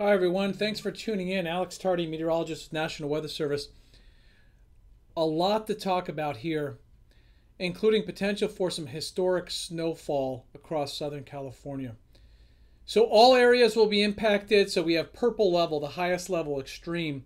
Hi, everyone. Thanks for tuning in. Alex Tardy, meteorologist National Weather Service. A lot to talk about here, including potential for some historic snowfall across Southern California. So, all areas will be impacted. So, we have purple level, the highest level, extreme.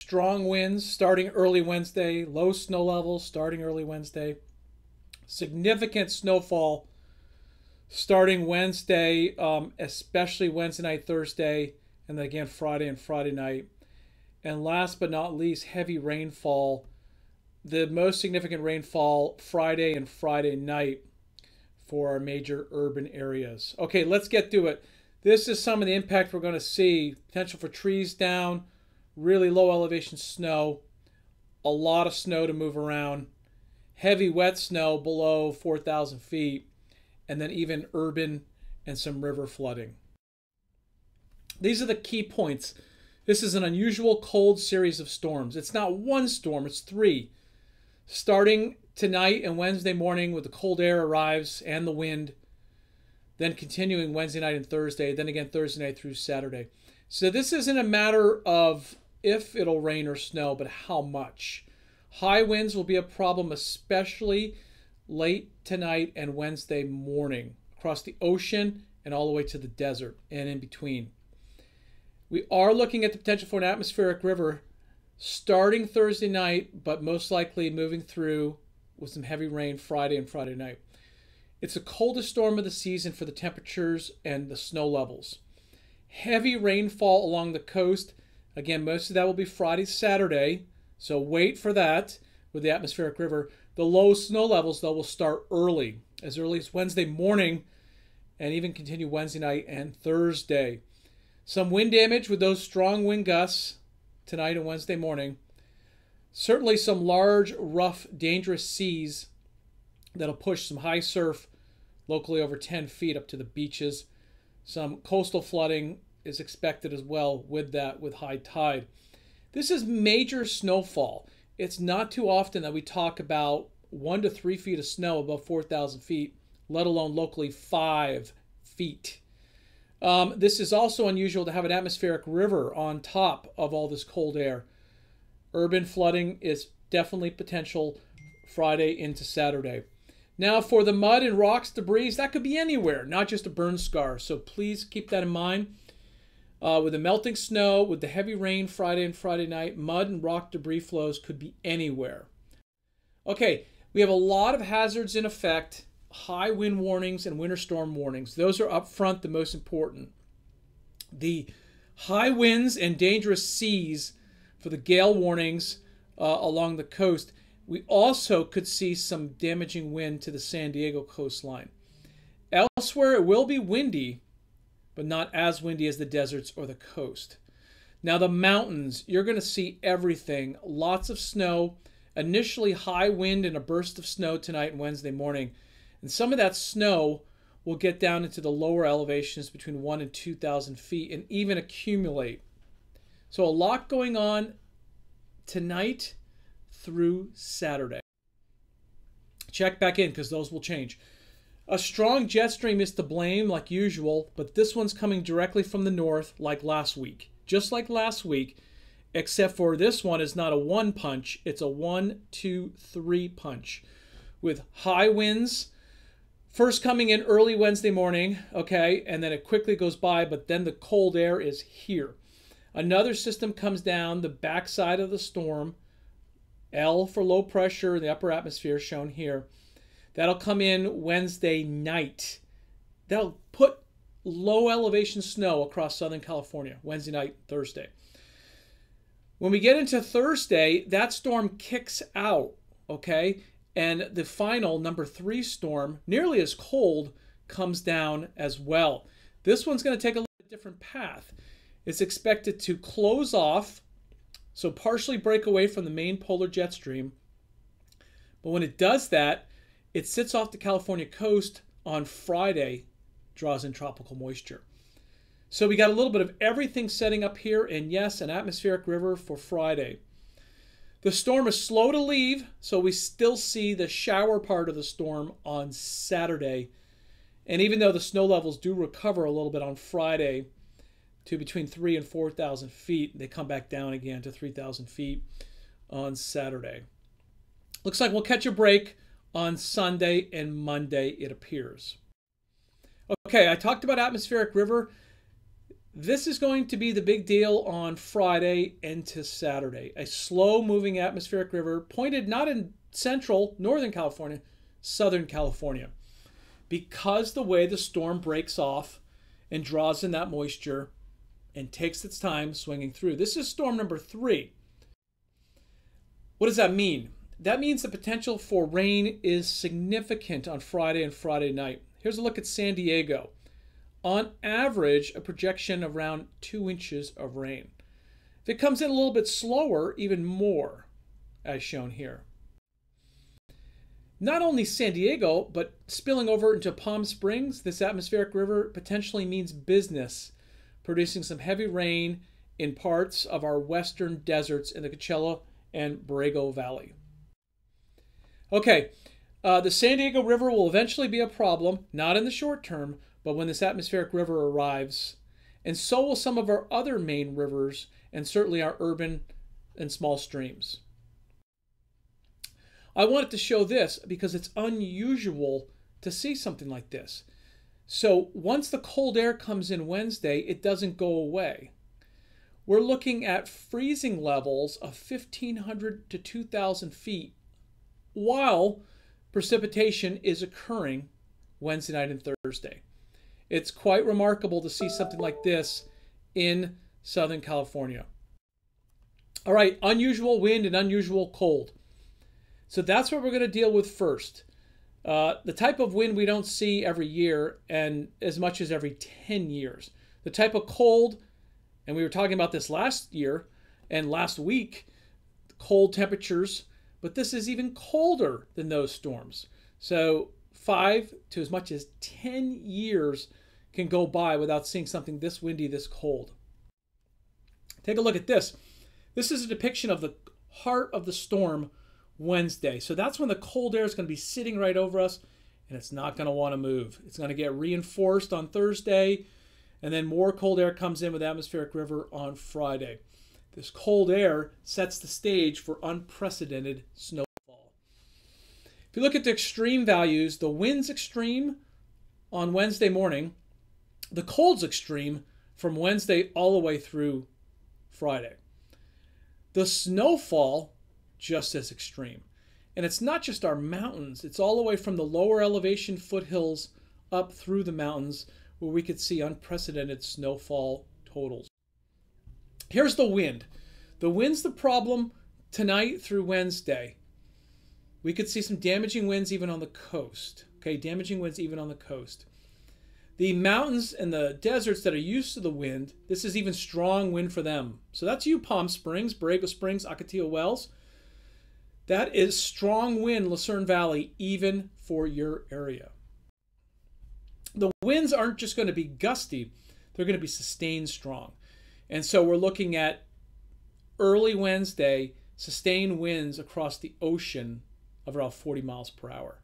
Strong winds starting early Wednesday, low snow levels starting early Wednesday. Significant snowfall starting Wednesday, um, especially Wednesday night, Thursday, and then again Friday and Friday night. And last but not least, heavy rainfall. The most significant rainfall Friday and Friday night for our major urban areas. Okay, let's get to it. This is some of the impact we're going to see. Potential for trees down, really low elevation snow, a lot of snow to move around, heavy wet snow below 4,000 feet, and then even urban and some river flooding. These are the key points. This is an unusual cold series of storms. It's not one storm, it's three. Starting tonight and Wednesday morning with the cold air arrives and the wind, then continuing Wednesday night and Thursday, then again Thursday night through Saturday. So this isn't a matter of if it'll rain or snow, but how much. High winds will be a problem, especially late tonight and Wednesday morning across the ocean and all the way to the desert and in between. We are looking at the potential for an atmospheric river starting Thursday night, but most likely moving through with some heavy rain Friday and Friday night. It's the coldest storm of the season for the temperatures and the snow levels. Heavy rainfall along the coast. Again, most of that will be Friday, Saturday, so wait for that with the atmospheric river. The low snow levels, though, will start early, as early as Wednesday morning and even continue Wednesday night and Thursday. Some wind damage with those strong wind gusts tonight and Wednesday morning. Certainly some large, rough, dangerous seas that'll push some high surf locally over 10 feet up to the beaches. Some coastal flooding is expected as well with that, with high tide. This is major snowfall. It's not too often that we talk about one to three feet of snow above 4,000 feet, let alone locally five feet. Um, this is also unusual to have an atmospheric river on top of all this cold air. Urban flooding is definitely potential Friday into Saturday. Now, for the mud and rocks debris, that could be anywhere, not just a burn scar. So please keep that in mind. Uh, with the melting snow, with the heavy rain Friday and Friday night, mud and rock debris flows could be anywhere. Okay, we have a lot of hazards in effect high wind warnings and winter storm warnings. Those are up front the most important. The high winds and dangerous seas for the gale warnings uh, along the coast. We also could see some damaging wind to the San Diego coastline. Elsewhere, it will be windy, but not as windy as the deserts or the coast. Now, the mountains, you're going to see everything. Lots of snow, initially high wind and a burst of snow tonight and Wednesday morning. And some of that snow will get down into the lower elevations between 1 and 2,000 feet and even accumulate. So, a lot going on tonight through Saturday. Check back in because those will change. A strong jet stream is to blame, like usual, but this one's coming directly from the north, like last week. Just like last week, except for this one is not a one punch, it's a one, two, three punch. With high winds First coming in early Wednesday morning, okay, and then it quickly goes by, but then the cold air is here. Another system comes down the backside of the storm, L for low pressure in the upper atmosphere, shown here. That'll come in Wednesday night. That'll put low elevation snow across Southern California, Wednesday night, Thursday. When we get into Thursday, that storm kicks out, okay? And the final number three storm, nearly as cold, comes down as well. This one's going to take a little different path. It's expected to close off, so partially break away from the main polar jet stream. But when it does that, it sits off the California coast on Friday, draws in tropical moisture. So we got a little bit of everything setting up here, and yes, an atmospheric river for Friday. The storm is slow to leave, so we still see the shower part of the storm on Saturday. And even though the snow levels do recover a little bit on Friday, to between three and 4,000 feet. They come back down again to 3,000 feet on Saturday. Looks like we'll catch a break on Sunday and Monday, it appears. Okay, I talked about atmospheric river. This is going to be the big deal on Friday into Saturday. A slow moving atmospheric river pointed not in central, northern California, southern California. Because the way the storm breaks off and draws in that moisture and takes its time swinging through. This is storm number three. What does that mean? That means the potential for rain is significant on Friday and Friday night. Here's a look at San Diego. On average, a projection of around two inches of rain. If it comes in a little bit slower, even more, as shown here. Not only San Diego, but spilling over into Palm Springs, this atmospheric river potentially means business, producing some heavy rain in parts of our western deserts in the Coachella and Borrego Valley. Okay, uh, the San Diego River will eventually be a problem, not in the short term, but when this atmospheric river arrives. And so will some of our other main rivers, and certainly our urban and small streams. I wanted to show this because it's unusual to see something like this. So once the cold air comes in Wednesday, it doesn't go away. We're looking at freezing levels of 1,500 to 2,000 feet while precipitation is occurring Wednesday night and Thursday. It's quite remarkable to see something like this in Southern California. All right, unusual wind and unusual cold. So that's what we're going to deal with first. Uh, the type of wind we don't see every year and as much as every 10 years. The type of cold, and we were talking about this last year and last week, cold temperatures but this is even colder than those storms. So, five to as much as 10 years can go by without seeing something this windy, this cold. Take a look at this. This is a depiction of the heart of the storm Wednesday. So that's when the cold air is going to be sitting right over us and it's not going to want to move. It's going to get reinforced on Thursday and then more cold air comes in with atmospheric river on Friday. This cold air sets the stage for unprecedented snowfall. If you look at the extreme values, the wind's extreme on Wednesday morning, the cold's extreme from Wednesday all the way through Friday. The snowfall just as extreme. And it's not just our mountains, it's all the way from the lower elevation foothills up through the mountains where we could see unprecedented snowfall totals. Here's the wind. The wind's the problem tonight through Wednesday. We could see some damaging winds even on the coast. Okay, damaging winds even on the coast. The mountains and the deserts that are used to the wind, this is even strong wind for them. So that's you, Palm Springs, Borrego Springs, Ocotillo Wells. That is strong wind, Lucerne Valley, even for your area. The winds aren't just going to be gusty, they're going to be sustained strong. And so we're looking at early Wednesday sustained winds across the ocean of around 40 miles per hour.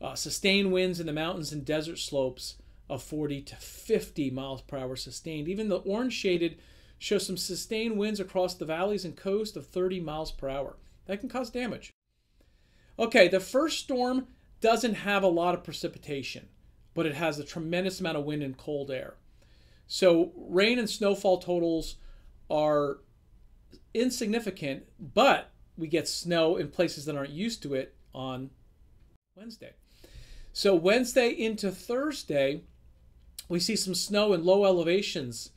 Uh, sustained winds in the mountains and desert slopes of 40 to 50 miles per hour sustained. Even the orange shaded shows some sustained winds across the valleys and coast of 30 miles per hour. That can cause damage. Okay, the first storm doesn't have a lot of precipitation, but it has a tremendous amount of wind and cold air. So rain and snowfall totals are insignificant, but we get snow in places that aren't used to it on Wednesday. So Wednesday into Thursday, we see some snow in low elevations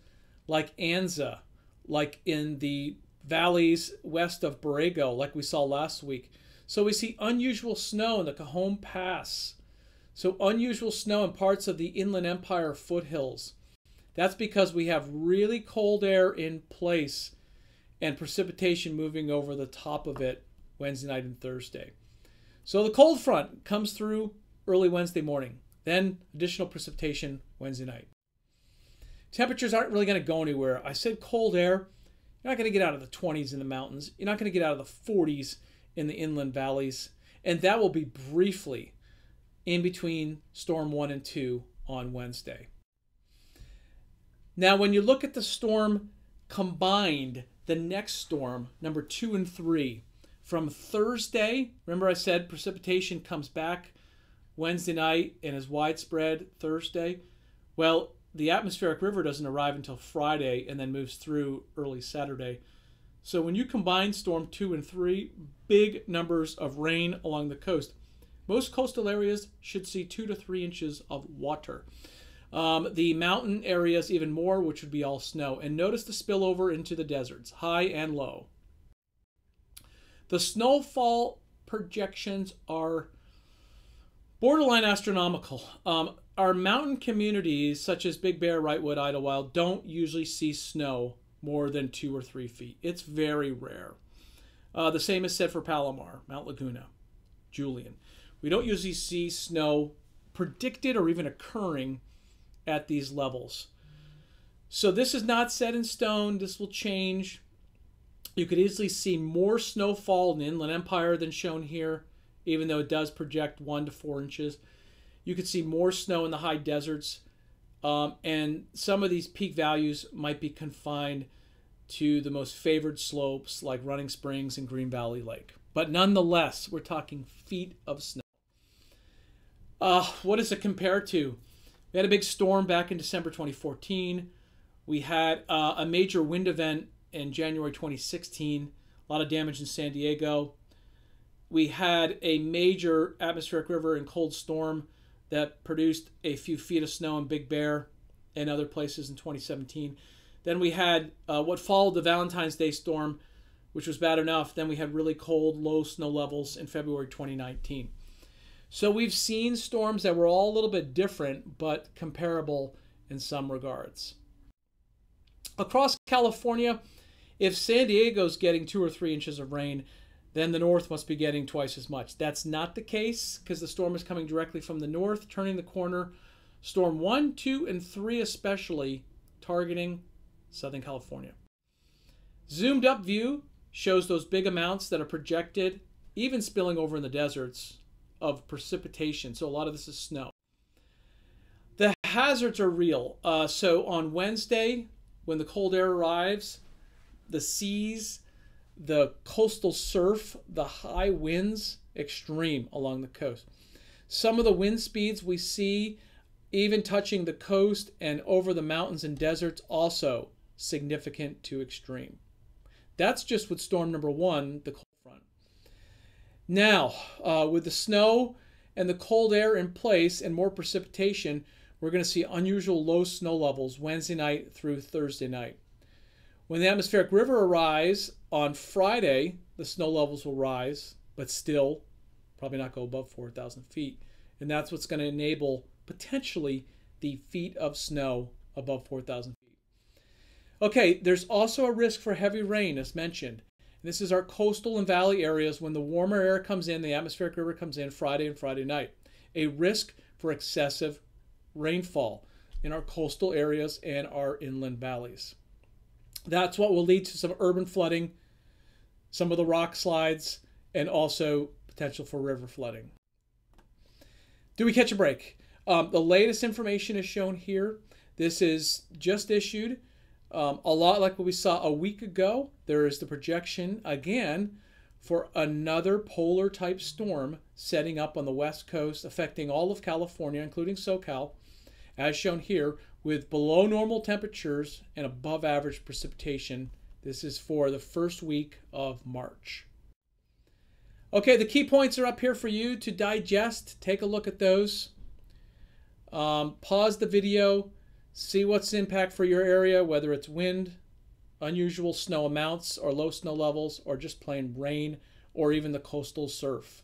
like Anza, like in the valleys west of Borrego, like we saw last week. So we see unusual snow in the Cajon Pass. So unusual snow in parts of the Inland Empire foothills. That's because we have really cold air in place and precipitation moving over the top of it Wednesday night and Thursday. So the cold front comes through early Wednesday morning, then additional precipitation Wednesday night. Temperatures aren't really going to go anywhere. I said cold air. You're not going to get out of the 20s in the mountains. You're not going to get out of the 40s in the inland valleys. And that will be briefly in between storm one and two on Wednesday. Now, when you look at the storm combined, the next storm, number two and three, from Thursday, remember I said precipitation comes back Wednesday night and is widespread Thursday. Well, the atmospheric river doesn't arrive until Friday and then moves through early Saturday. So when you combine storm two and three, big numbers of rain along the coast. Most coastal areas should see two to three inches of water. Um, the mountain areas, even more, which would be all snow. And notice the spillover into the deserts, high and low. The snowfall projections are borderline astronomical. Um, our mountain communities, such as Big Bear, Wrightwood, Idyllwild, don't usually see snow more than two or three feet. It's very rare. Uh, the same is said for Palomar, Mount Laguna, Julian. We don't usually see snow predicted or even occurring at these levels. So this is not set in stone. This will change. You could easily see more snowfall in the Inland Empire than shown here, even though it does project one to four inches. You could see more snow in the high deserts. Um, and some of these peak values might be confined to the most favored slopes like Running Springs and Green Valley Lake. But nonetheless, we're talking feet of snow. Uh, what does it compare to? We had a big storm back in December 2014. We had uh, a major wind event in January 2016, a lot of damage in San Diego. We had a major atmospheric river and cold storm that produced a few feet of snow in Big Bear and other places in 2017. Then we had uh, what followed the Valentine's Day storm, which was bad enough. Then we had really cold, low snow levels in February 2019. So we've seen storms that were all a little bit different, but comparable in some regards. Across California, if San Diego's getting two or three inches of rain, then the north must be getting twice as much. That's not the case because the storm is coming directly from the north, turning the corner. Storm 1, 2, and 3 especially targeting Southern California. Zoomed up view shows those big amounts that are projected, even spilling over in the deserts of precipitation. So a lot of this is snow. The hazards are real. Uh, so on Wednesday, when the cold air arrives, the seas, the coastal surf, the high winds, extreme along the coast. Some of the wind speeds we see, even touching the coast and over the mountains and deserts, also significant to extreme. That's just with storm number one, the cold front. now, uh, with the snow and the cold air in place and more precipitation, we're going to see unusual low snow levels Wednesday night through Thursday night. When the atmospheric river arrives on Friday, the snow levels will rise, but still probably not go above 4,000 feet. And that's what's going to enable potentially the feet of snow above 4,000 feet. Okay, there's also a risk for heavy rain, as mentioned. This is our coastal and valley areas when the warmer air comes in, the atmospheric river comes in Friday and Friday night. A risk for excessive rainfall in our coastal areas and our inland valleys. That's what will lead to some urban flooding, some of the rock slides, and also potential for river flooding. Do we catch a break? Um, the latest information is shown here. This is just issued um, a lot like what we saw a week ago, there is the projection again for another polar type storm setting up on the west coast, affecting all of California, including SoCal, as shown here, with below normal temperatures and above average precipitation. This is for the first week of March. Okay, the key points are up here for you to digest. Take a look at those. Um, pause the video See what's impact for your area, whether it's wind, unusual snow amounts or low snow levels, or just plain rain, or even the coastal surf.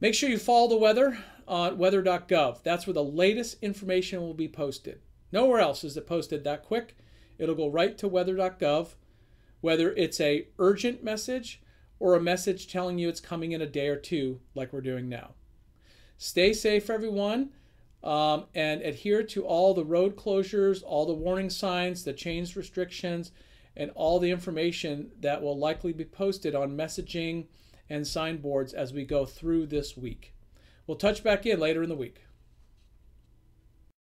Make sure you follow the weather on weather.gov. That's where the latest information will be posted. Nowhere else is it posted that quick. It'll go right to weather.gov, whether it's a urgent message or a message telling you it's coming in a day or two, like we're doing now. Stay safe, everyone um, and adhere to all the road closures, all the warning signs, the change restrictions, and all the information that will likely be posted on messaging and signboards as we go through this week. We'll touch back in later in the week.